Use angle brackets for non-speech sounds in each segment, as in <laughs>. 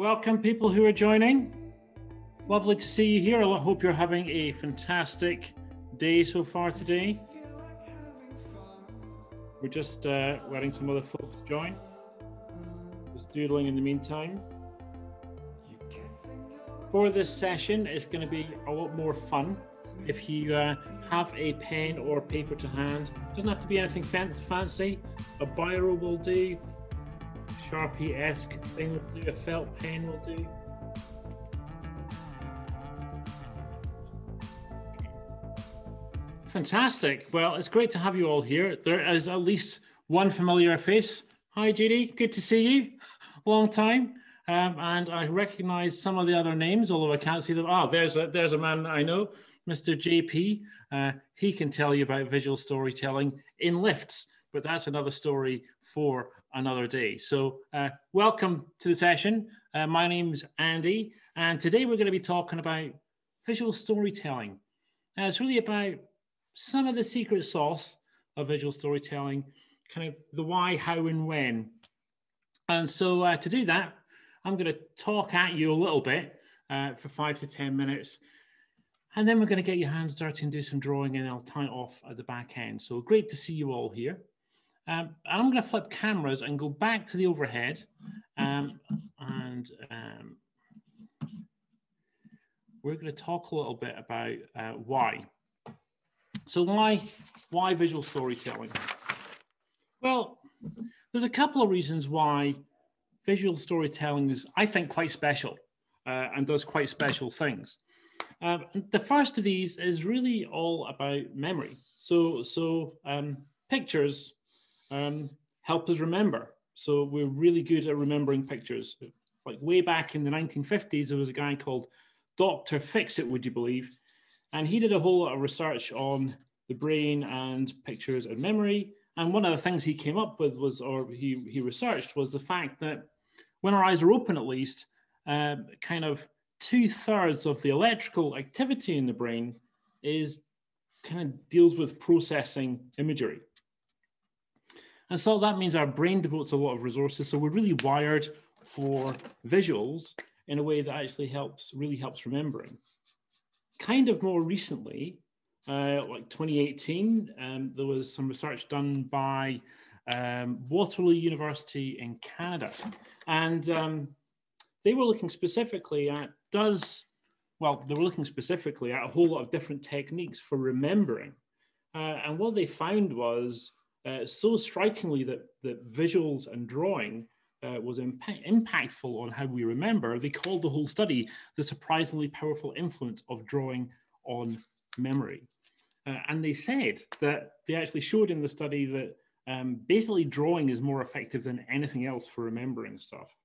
Welcome, people who are joining. Lovely to see you here. I hope you're having a fantastic day so far today. We're just uh, letting some other folks join. Just doodling in the meantime. For this session, it's going to be a lot more fun. If you uh, have a pen or paper to hand, doesn't have to be anything fancy. A biro will do. Sharpie-esque thing will do. A felt pen will do. Fantastic. Well, it's great to have you all here. There is at least one familiar face. Hi, Judy. Good to see you. Long time. Um, and I recognize some of the other names, although I can't see them. Oh, there's a, there's a man I know, Mr. JP. Uh, he can tell you about visual storytelling in lifts, but that's another story for another day. So, uh, welcome to the session. Uh, my name's Andy, and today we're going to be talking about visual storytelling. Uh, it's really about some of the secret sauce of visual storytelling, kind of the why, how, and when. And so uh, to do that, I'm going to talk at you a little bit uh, for five to 10 minutes. And then we're going to get your hands dirty and do some drawing, and I'll tie it off at the back end. So great to see you all here. Um, I'm going to flip cameras and go back to the overhead. Um, and um, we're going to talk a little bit about uh, why. So why why visual storytelling? Well, there's a couple of reasons why visual storytelling is, I think, quite special uh, and does quite special things. Uh, the first of these is really all about memory. So, so um, pictures um, help us remember. So we're really good at remembering pictures. Like way back in the 1950s, there was a guy called Dr. Fixot, would you believe? And he did a whole lot of research on the brain and pictures and memory. And one of the things he came up with was, or he, he researched, was the fact that when our eyes are open, at least, uh, kind of two thirds of the electrical activity in the brain is kind of deals with processing imagery. And so that means our brain devotes a lot of resources. So we're really wired for visuals in a way that actually helps, really helps remembering kind of more recently, uh, like 2018, um, there was some research done by um, Waterloo University in Canada. And um, they were looking specifically at does, well, they were looking specifically at a whole lot of different techniques for remembering. Uh, and what they found was uh, so strikingly that, that visuals and drawing uh, was imp impactful on how we remember, they called the whole study the surprisingly powerful influence of drawing on memory. Uh, and they said that they actually showed in the study that um, basically drawing is more effective than anything else for remembering stuff.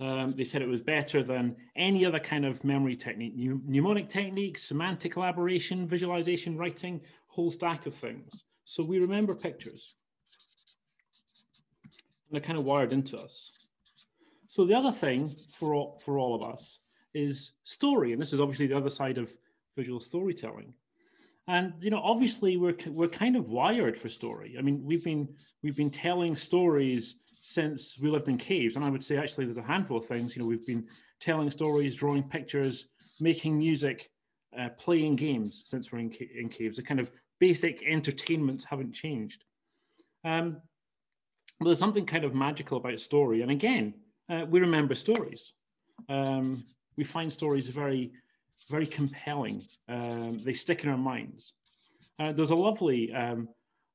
Um, they said it was better than any other kind of memory technique, mnemonic techniques, semantic elaboration, visualization, writing, whole stack of things. So we remember pictures And they're kind of wired into us. So the other thing for all, for all of us is story, and this is obviously the other side of visual storytelling. And you know, obviously, we're we're kind of wired for story. I mean, we've been we've been telling stories since we lived in caves, and I would say actually there's a handful of things. You know, we've been telling stories, drawing pictures, making music, uh, playing games since we're in, ca in caves. The kind of basic entertainments haven't changed. Um, but there's something kind of magical about story. And again, uh, we remember stories. Um, we find stories very, very compelling. Um, they stick in our minds. Uh, there's a lovely, um,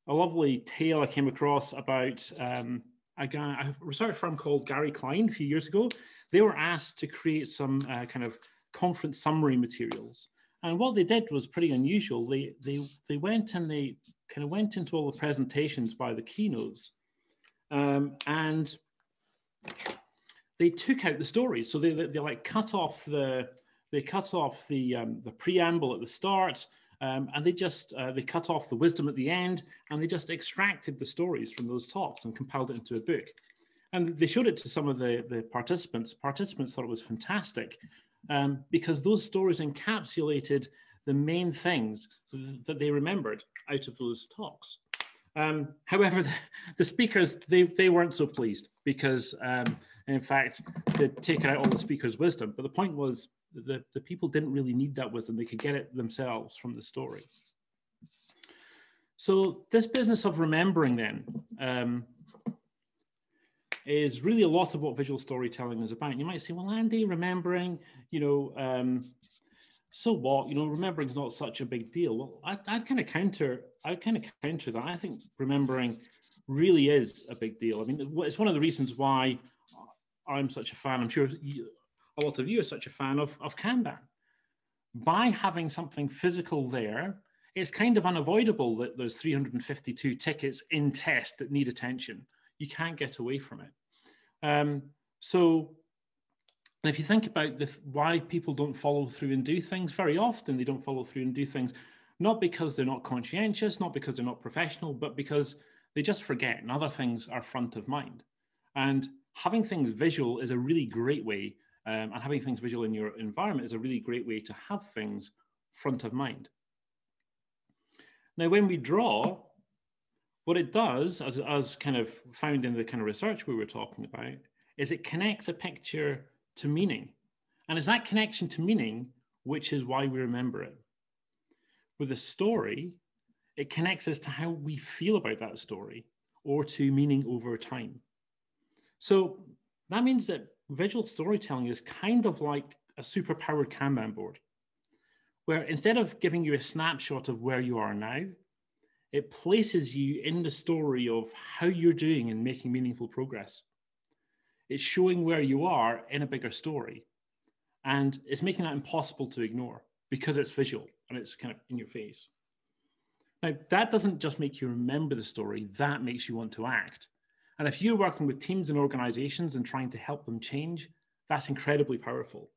a lovely tale I came across about um, a, guy, a research firm called Gary Klein a few years ago. They were asked to create some uh, kind of conference summary materials. And what they did was pretty unusual. They, they, they went and they kind of went into all the presentations by the keynotes um, and they took out the stories. So they, they, they, like cut off the they cut off the um, the preamble at the start, um, and they just uh, they cut off the wisdom at the end, and they just extracted the stories from those talks and compiled it into a book. And they showed it to some of the, the participants. Participants thought it was fantastic um, because those stories encapsulated the main things that they remembered out of those talks. Um, however, the, the, speakers they, they weren't so pleased because um, in fact, they'd taken out all the speaker's wisdom. But the point was the, the people didn't really need that wisdom. They could get it themselves from the story. So this business of remembering then um, is really a lot of what visual storytelling is about. You might say, well, Andy, remembering, you know, um, so what? You know, remembering is not such a big deal. Well, I, I'd kind of counter, I'd kind of counter that. I think remembering really is a big deal. I mean, it's one of the reasons why I'm such a fan. I'm sure you, a lot of you are such a fan of, of Kanban. By having something physical there, it's kind of unavoidable that there's 352 tickets in test that need attention. You can't get away from it. Um, so if you think about why people don't follow through and do things, very often they don't follow through and do things, not because they're not conscientious, not because they're not professional, but because they just forget and other things are front of mind. And having things visual is a really great way, um, and having things visual in your environment is a really great way to have things front of mind. Now, when we draw, what it does, as, as kind of found in the kind of research we were talking about, is it connects a picture to meaning. And it's that connection to meaning which is why we remember it. With a story, it connects us to how we feel about that story or to meaning over time. So that means that visual storytelling is kind of like a superpowered Kanban board, where instead of giving you a snapshot of where you are now, it places you in the story of how you're doing and making meaningful progress. It's showing where you are in a bigger story. And it's making that impossible to ignore because it's visual and it's kind of in your face. Now, that doesn't just make you remember the story, that makes you want to act. And if you're working with teams and organizations and trying to help them change, that's incredibly powerful.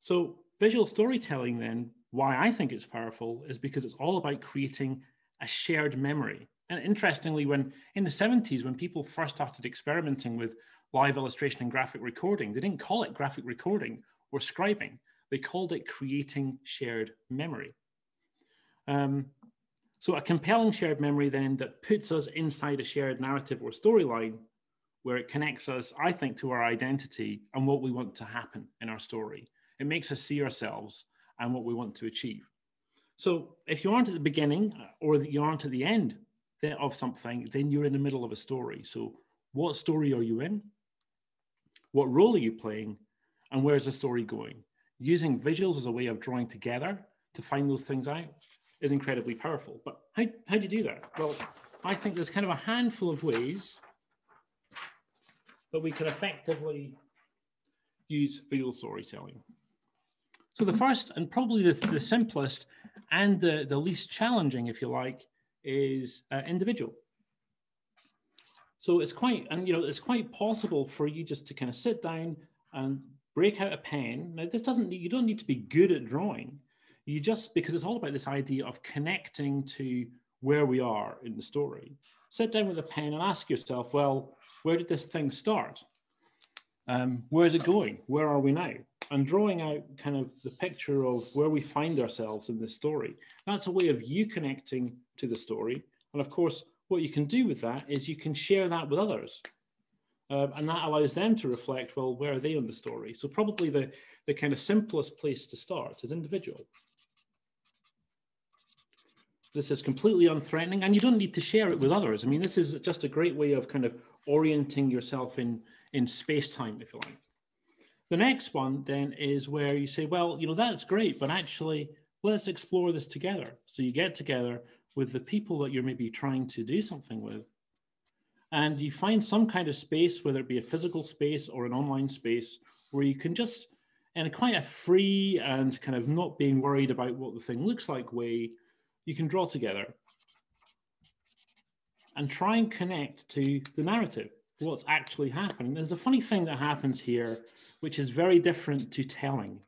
So, visual storytelling, then, why I think it's powerful is because it's all about creating a shared memory. And interestingly, when in the 70s, when people first started experimenting with live illustration and graphic recording, they didn't call it graphic recording or scribing. They called it creating shared memory. Um, so a compelling shared memory then that puts us inside a shared narrative or storyline where it connects us, I think, to our identity and what we want to happen in our story. It makes us see ourselves and what we want to achieve. So if you aren't at the beginning uh, or you aren't at the end of something, then you're in the middle of a story. So what story are you in? What role are you playing? And where's the story going? Using visuals as a way of drawing together to find those things out is incredibly powerful. But how, how do you do that? Well, I think there's kind of a handful of ways that we can effectively use visual storytelling. So the first and probably the, the simplest and the, the least challenging, if you like, is uh, individual. So it's quite, and you know, it's quite possible for you just to kind of sit down and break out a pen. Now, this doesn't, you don't need to be good at drawing, you just, because it's all about this idea of connecting to where we are in the story. Sit down with a pen and ask yourself, well, where did this thing start? Um, where is it going? Where are we now? And drawing out kind of the picture of where we find ourselves in this story. That's a way of you connecting to the story. And of course, what you can do with that is you can share that with others. Um, and that allows them to reflect, well, where are they in the story? So probably the, the kind of simplest place to start is individual. This is completely unthreatening and you don't need to share it with others. I mean, this is just a great way of kind of orienting yourself in, in space-time, if you like. The next one then is where you say, well, you know, that's great, but actually let's explore this together. So you get together with the people that you're maybe trying to do something with and you find some kind of space, whether it be a physical space or an online space, where you can just, in a quite a free and kind of not being worried about what the thing looks like way, you can draw together and try and connect to the narrative, what's actually happening. There's a funny thing that happens here, which is very different to telling,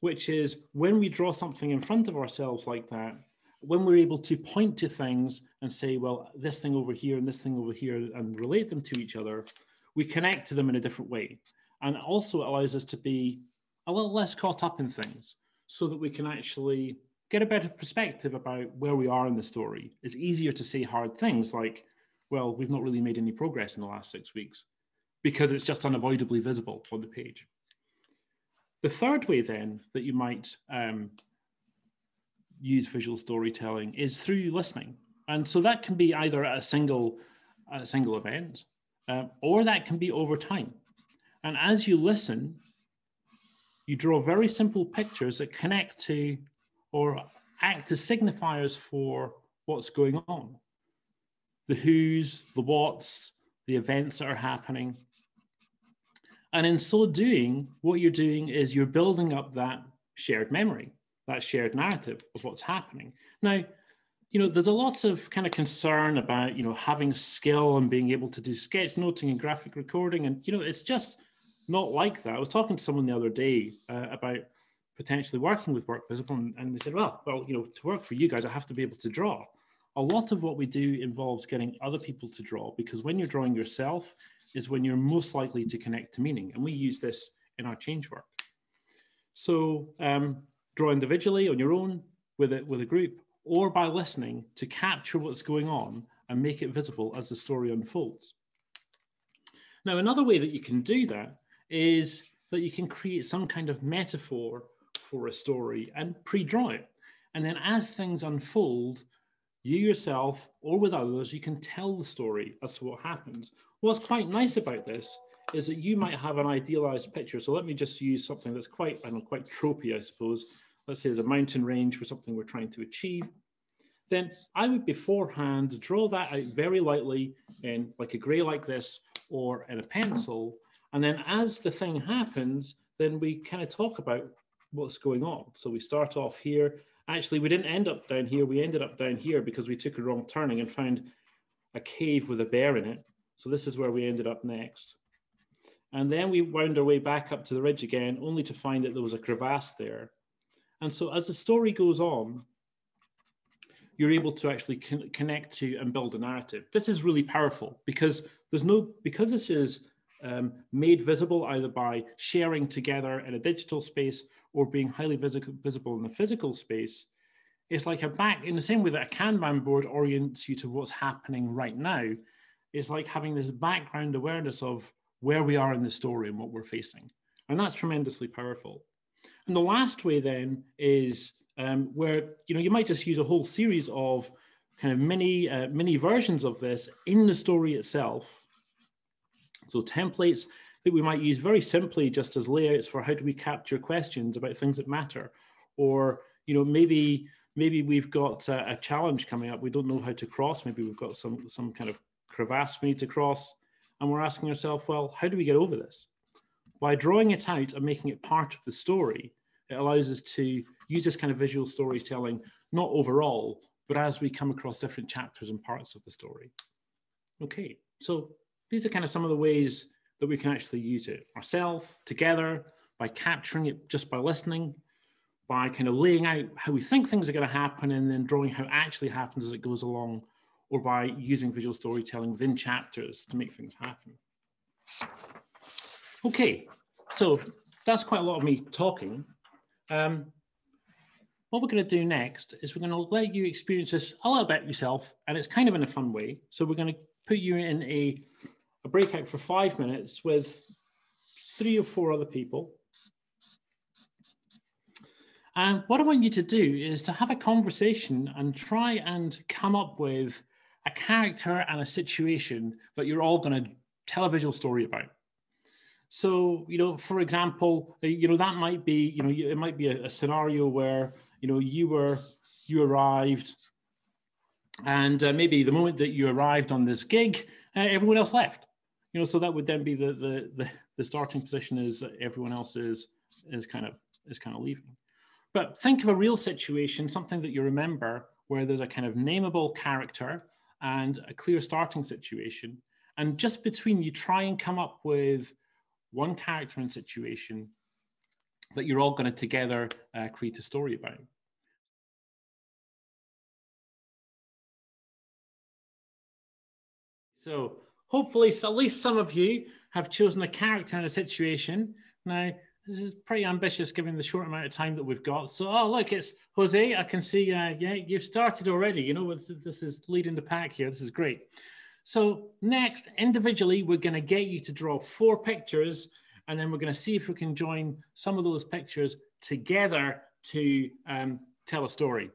which is when we draw something in front of ourselves like that, when we're able to point to things and say, well, this thing over here and this thing over here and relate them to each other, we connect to them in a different way. And also it allows us to be a little less caught up in things so that we can actually get a better perspective about where we are in the story. It's easier to say hard things like, well, we've not really made any progress in the last six weeks. because it's just unavoidably visible on the page. The third way then that you might um, use visual storytelling is through listening. And so that can be either at a single, a single event, uh, or that can be over time. And as you listen, you draw very simple pictures that connect to or act as signifiers for what's going on. The who's, the what's, the events that are happening. And in so doing, what you're doing is you're building up that shared memory, that shared narrative of what's happening. Now, you know, there's a lot of kind of concern about, you know, having skill and being able to do sketchnoting and graphic recording. And, you know, it's just not like that. I was talking to someone the other day uh, about potentially working with Work Visible, and, and they said, well, well, you know, to work for you guys, I have to be able to draw. A lot of what we do involves getting other people to draw because when you're drawing yourself is when you're most likely to connect to meaning. And we use this in our change work. So um, draw individually on your own with it with a group or by listening to capture what's going on and make it visible as the story unfolds. Now, another way that you can do that is that you can create some kind of metaphor for a story and pre-draw it. And then as things unfold, you yourself or with others, you can tell the story as to what happens. What's quite nice about this is that you might have an idealized picture. So let me just use something that's quite, I don't know, quite tropey, I suppose. Let's say there's a mountain range for something we're trying to achieve. Then I would beforehand draw that out very lightly in like a gray like this or in a pencil and then as the thing happens, then we kind of talk about what's going on. So we start off here. Actually, we didn't end up down here. We ended up down here because we took a wrong turning and found a cave with a bear in it. So this is where we ended up next. And then we wound our way back up to the ridge again, only to find that there was a crevasse there. And so as the story goes on, you're able to actually con connect to and build a narrative. This is really powerful because there's no, because this is um, made visible either by sharing together in a digital space or being highly visible in a physical space. It's like a back, in the same way that a Kanban board orients you to what's happening right now, it's like having this background awareness of where we are in the story and what we're facing. And that's tremendously powerful. And the last way then is um, where you know you might just use a whole series of kind of mini uh, mini versions of this in the story itself so templates that we might use very simply just as layouts for how do we capture questions about things that matter. Or, you know, maybe maybe we've got a, a challenge coming up. We don't know how to cross. Maybe we've got some, some kind of crevasse we need to cross. And we're asking ourselves, well, how do we get over this? By drawing it out and making it part of the story, it allows us to use this kind of visual storytelling, not overall, but as we come across different chapters and parts of the story. Okay, so these are kind of some of the ways that we can actually use it ourselves, together, by capturing it just by listening, by kind of laying out how we think things are going to happen and then drawing how it actually happens as it goes along, or by using visual storytelling within chapters to make things happen. Okay, so that's quite a lot of me talking. Um, what we're going to do next is we're going to let you experience this a little bit yourself, and it's kind of in a fun way. So we're going to put you in a a breakout for five minutes with three or four other people. And what I want you to do is to have a conversation and try and come up with a character and a situation that you're all going to tell a visual story about. So, you know, for example, you know, that might be, you know, it might be a, a scenario where, you know, you were, you arrived and uh, maybe the moment that you arrived on this gig, uh, everyone else left you know, so that would then be the the the, the starting position is everyone else is is kind of is kind of leaving. But think of a real situation, something that you remember, where there's a kind of nameable character and a clear starting situation, and just between you try and come up with one character and situation that you're all going to together uh, create a story about. So hopefully at least some of you have chosen a character in a situation. Now, this is pretty ambitious given the short amount of time that we've got. So, oh, look, it's Jose. I can see, uh, yeah, you've started already. You know, this is leading the pack here. This is great. So next, individually, we're going to get you to draw four pictures, and then we're going to see if we can join some of those pictures together to um, tell a story.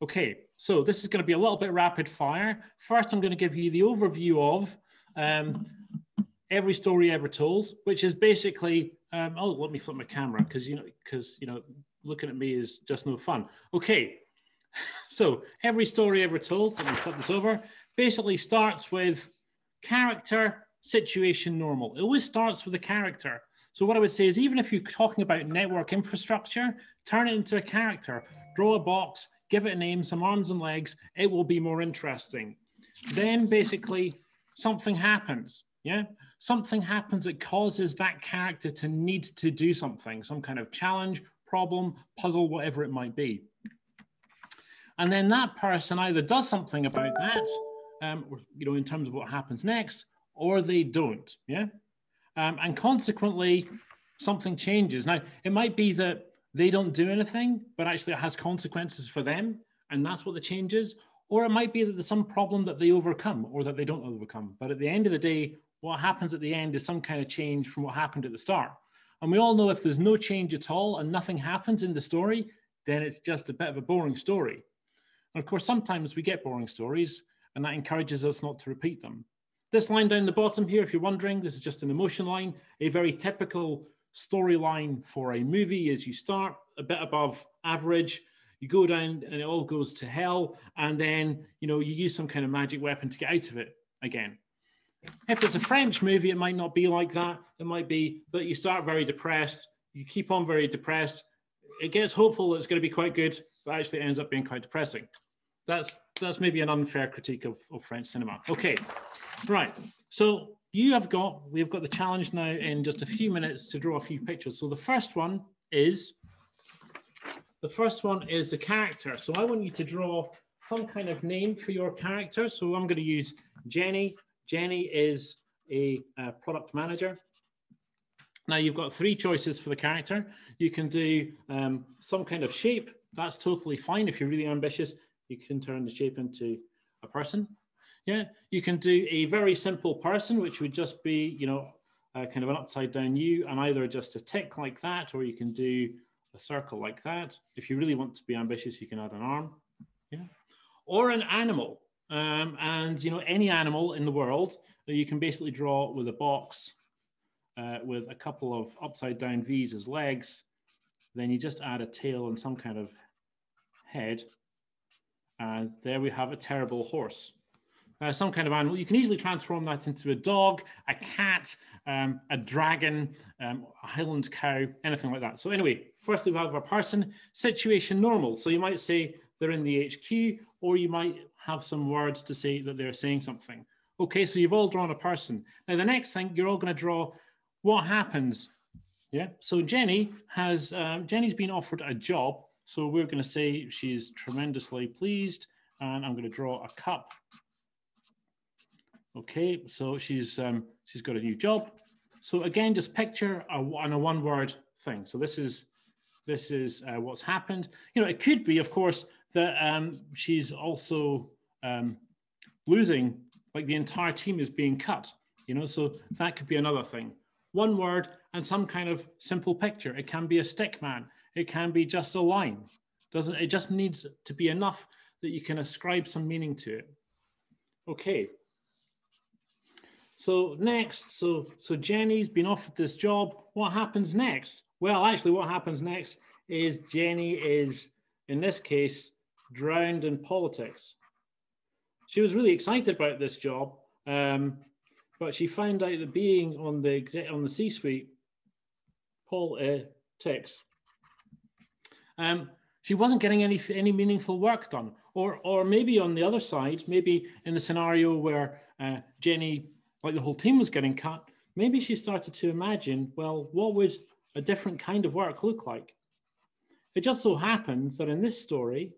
Okay, so this is going to be a little bit rapid fire. First, I'm going to give you the overview of um, every story ever told, which is basically, um, oh, let me flip my camera because you know, because you know, looking at me is just no fun. Okay, <laughs> so every story ever told, let me flip this over, basically starts with character, situation, normal. It always starts with a character. So what I would say is even if you're talking about network infrastructure, turn it into a character, draw a box, give it a name, some arms and legs, it will be more interesting. Then basically something happens. Yeah, something happens that causes that character to need to do something, some kind of challenge, problem, puzzle, whatever it might be. And then that person either does something about that, um, you know, in terms of what happens next, or they don't. Yeah. Um, and consequently, something changes. Now, it might be that they don't do anything, but actually it has consequences for them. And that's what the change is. Or it might be that there's some problem that they overcome or that they don't overcome. But at the end of the day, what happens at the end is some kind of change from what happened at the start. And we all know if there's no change at all and nothing happens in the story, then it's just a bit of a boring story. And of course, sometimes we get boring stories, and that encourages us not to repeat them. This line down the bottom here, if you're wondering, this is just an emotion line, a very typical storyline for a movie is you start a bit above average, you go down and it all goes to hell, and then you know you use some kind of magic weapon to get out of it again. If it's a French movie, it might not be like that. It might be that you start very depressed, you keep on very depressed, it gets hopeful that it's going to be quite good, but actually ends up being quite depressing. That's that's maybe an unfair critique of, of French cinema. Okay, right. So you have got we've got the challenge now in just a few minutes to draw a few pictures. So the first one is the first one is the character. So I want you to draw some kind of name for your character. So I'm going to use Jenny. Jenny is a, a product manager. Now you've got three choices for the character. You can do um, some kind of shape. That's totally fine. If you're really ambitious, you can turn the shape into a person. Yeah, you can do a very simple person, which would just be, you know, uh, kind of an upside down U and either just a tick like that, or you can do a circle like that. If you really want to be ambitious, you can add an arm. Yeah. Or an animal. Um, and, you know, any animal in the world you can basically draw with a box uh, with a couple of upside down V's as legs. Then you just add a tail and some kind of head. And there we have a terrible horse. Uh, some kind of animal. You can easily transform that into a dog, a cat, um, a dragon, um, a Highland cow, anything like that. So anyway, firstly, we have a person, situation normal. So you might say they're in the HQ, or you might have some words to say that they're saying something. Okay, so you've all drawn a person. Now the next thing, you're all going to draw what happens? Yeah. So Jenny has um, Jenny's been offered a job. So we're going to say she's tremendously pleased, and I'm going to draw a cup. Okay. So she's um, she's got a new job. So again, just picture a, a one-word thing. So this is this is uh, what's happened. You know, it could be, of course, that um, she's also um, losing, like the entire team is being cut. You know, so that could be another thing one word and some kind of simple picture. It can be a stick man. It can be just a line. Doesn't it just needs to be enough that you can ascribe some meaning to it. Okay. So next, so so Jenny's been offered this job. What happens next? Well, actually, what happens next is Jenny is, in this case, drowned in politics. She was really excited about this job. Um, but she found out that being on the on the C-suite politics, um, she wasn't getting any any meaningful work done. Or or maybe on the other side, maybe in the scenario where uh, Jenny, like the whole team was getting cut, maybe she started to imagine, well, what would a different kind of work look like? It just so happens that in this story,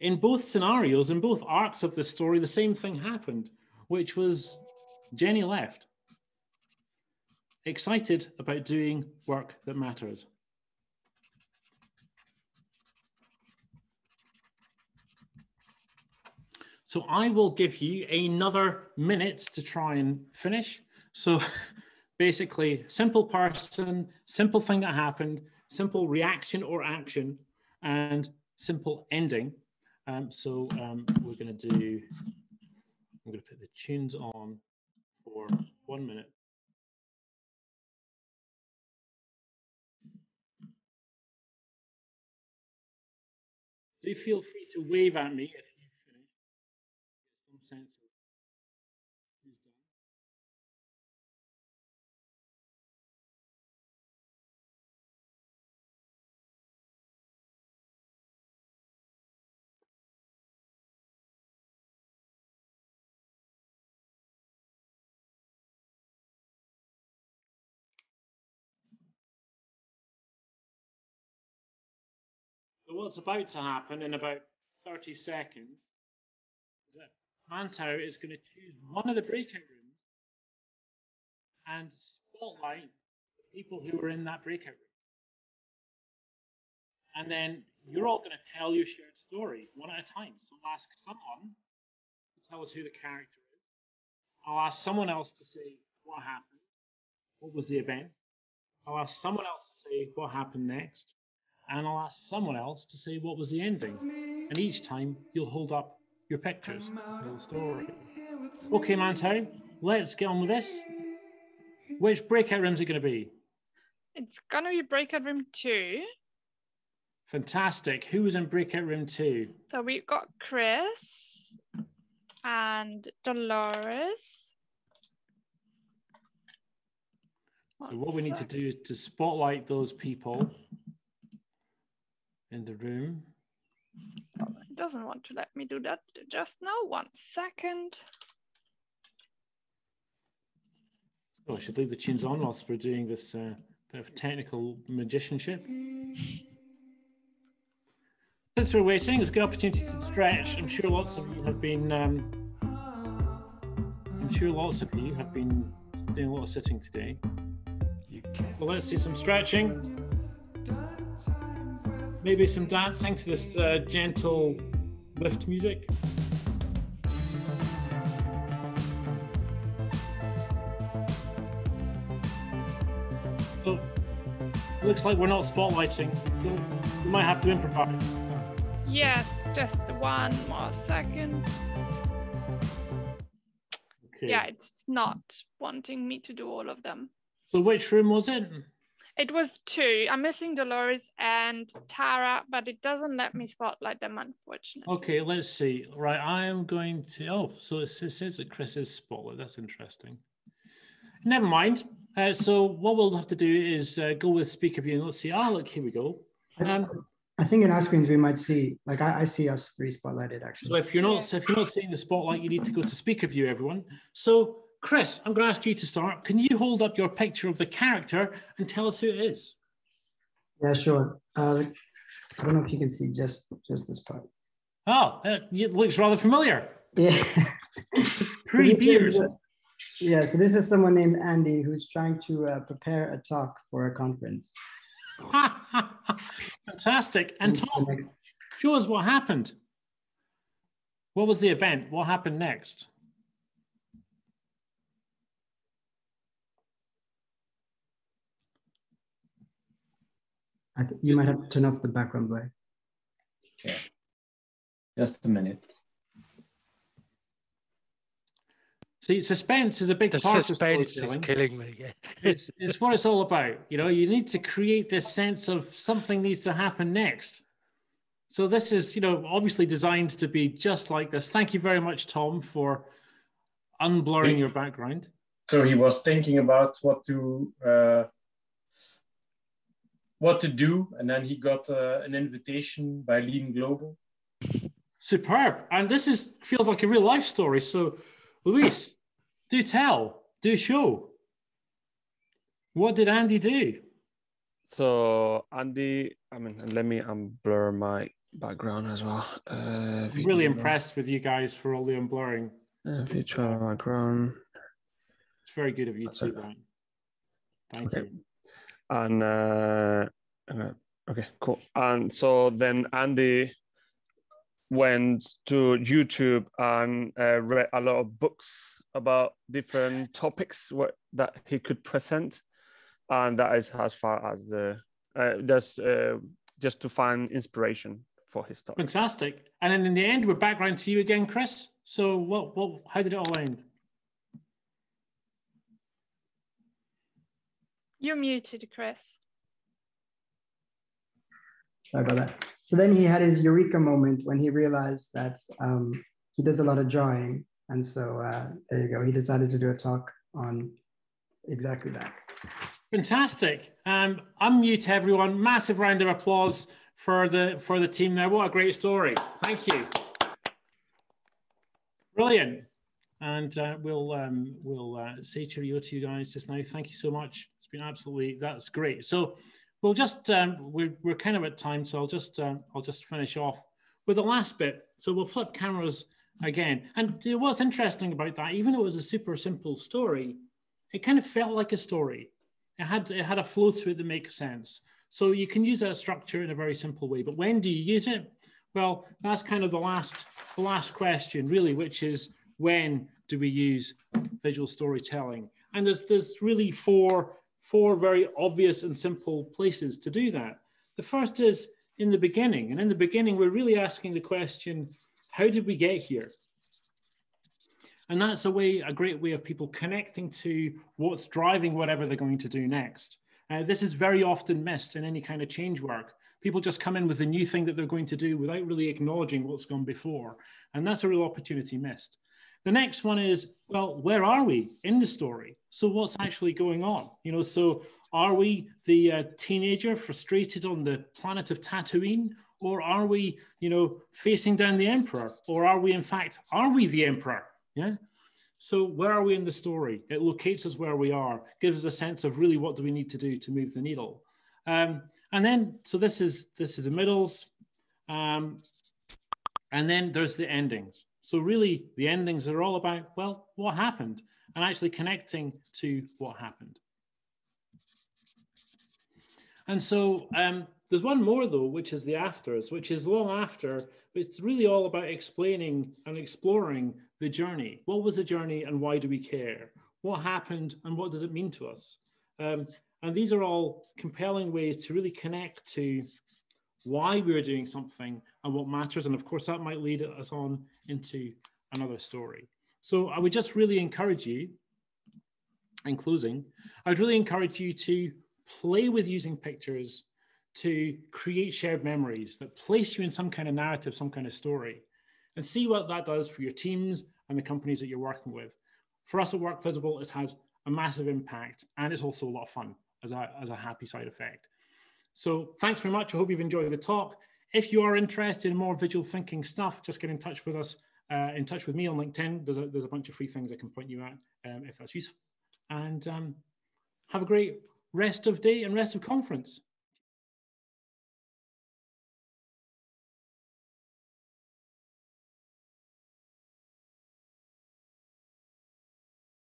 in both scenarios, in both arcs of the story, the same thing happened, which was Jenny left, excited about doing work that mattered. So I will give you another minute to try and finish. So <laughs> basically, simple person, simple thing that happened, simple reaction or action, and simple ending. Um, so um, we're going to do, I'm going to put the tunes on for one minute. Do feel free to wave at me what's about to happen in about 30 seconds is that is going to choose one of the breakout rooms and spotlight the people who are in that breakout room. And then you're all going to tell your shared story one at a time. So I'll ask someone to tell us who the character is. I'll ask someone else to say what happened, what was the event. I'll ask someone else to say what happened next and I'll ask someone else to say what was the ending. And each time you'll hold up your pictures, your story. Okay, Mantou, let's get on with this. Which breakout room is it going to be? It's gonna be breakout room two. Fantastic. Who was in breakout room two? So we've got Chris and Dolores. So what we need to do is to spotlight those people in the room. It doesn't want to let me do that just now. One second. Oh, I should leave the tunes on whilst we're doing this uh, bit of technical magicianship. Since we're waiting, it's a good opportunity to stretch. I'm sure lots of you have been. Um, I'm sure lots of you have been doing a lot of sitting today. Well, let's do some stretching. Maybe some dancing to this uh, gentle lift music. Oh, looks like we're not spotlighting, so we might have to improvise. Yes, just one more second. Okay. Yeah, it's not wanting me to do all of them. So which room was it? It was two. I'm missing Dolores and Tara, but it doesn't let me spotlight them, unfortunately. Okay, let's see. Right, I am going to. Oh, so it says, says that Chris is spotlight. That's interesting. Never mind. Uh, so what we'll have to do is uh, go with speaker view and let's see. Ah, look, here we go. Um, I think in our screens we might see, like I, I see us three spotlighted actually. so actually. if you're not, so if you're not seeing the spotlight, you need to go to speaker view, everyone. So, Chris, I'm going to ask you to start. Can you hold up your picture of the character and tell us who it is? Yeah, sure. Uh, I don't know if you can see just just this part. Oh, uh, it looks rather familiar. Yeah. <laughs> Pretty So this is, beard. uh, yeah, so this is someone named Andy who's trying to uh, prepare a talk for a conference. <laughs> Fantastic. And Tom, show us what happened. What was the event? What happened next? I th- you might have to turn off the background blare. Just a minute. See, suspense is a big The part suspense of is killing me. Yeah. <laughs> It's, it's what it's all about. You know, you need to create this sense of something needs to happen next. So this is, you know, obviously designed to be just like this. Thank you very much, Tom, for unblurring your background. So he was thinking about what to uh, what to do, and then he got uh, an invitation by Lean Global. Superb. And this is feels like a real life story. So, Luis, do tell, do show. What did Andy do? So Andy, I mean, let me unblur my background as well. Uh, I'm really impressed with you guys for all the unblurring. Uh, virtual background, It's very good of you That's to do that. Thank Okay. you. And uh, uh, okay, cool. And so then Andy went to YouTube and uh, read a lot of books about different topics what, that he could present, and that is as far as the uh, just uh, just to find inspiration for his talk. Fantastic. And then in the end, we're back around to you again, Chris. So what what how did it all end? You're muted, Chris. Sorry about that. So then he had his eureka moment when he realized that um, he does a lot of drawing. And so uh, there you go. He decided to do a talk on exactly that. Fantastic. Um, unmute everyone. Massive round of applause for the for the team there. What a great story. Thank you. Brilliant. And uh, we'll um, we'll uh, say cheerio to you guys just now. Thank you so much. Been absolutely that's great. So we'll just um, we're we're kind of at time, so I'll just uh, I'll just finish off with the last bit. So we'll flip cameras again. And what's interesting about that, even though it was a super simple story, it kind of felt like a story. It had it had a flow to it that makes sense. So you can use that structure in a very simple way. But when do you use it? Well, that's kind of the last the last question, really, which is when do we use visual storytelling? And there's there's really four four very obvious and simple places to do that. The first is in the beginning, and in the beginning, we're really asking the question, how did we get here? And that's a way, a great way of people connecting to what's driving whatever they're going to do next. Uh, this is very often missed in any kind of change work. People just come in with a new thing that they're going to do without really acknowledging what's gone before. And that's a real opportunity missed. The next one is, well, where are we in the story? So what's actually going on? You know, so are we the uh, teenager frustrated on the planet of Tatooine? Or are we, you know, facing down the emperor? Or are we, in fact, are we the emperor? Yeah. So where are we in the story? It locates us where we are, gives us a sense of really what do we need to do to move the needle. Um, and then, so this is this is the middles, um, and then there's the endings. So really, the endings are all about well, what happened, and actually connecting to what happened. And so um, there's one more though, which is the afters, which is long after. But it's really all about explaining and exploring the journey. What was the journey and why do we care? What happened and what does it mean to us? Um, and these are all compelling ways to really connect to why we're doing something and what matters. And of course, that might lead us on into another story. So I would just really encourage you, in closing, I'd really encourage you to play with using pictures to create shared memories that place you in some kind of narrative, some kind of story, and see what that does for your teams and the companies that you're working with. For us at Work Visible, it's had a massive impact and it's also a lot of fun as a, as a happy side effect. So thanks very much. I hope you've enjoyed the talk. If you are interested in more visual thinking stuff, just get in touch with us, uh, in touch with me on LinkedIn. There's a, there's a bunch of free things I can point you at um, if that's useful. And um, have a great rest of day and rest of conference.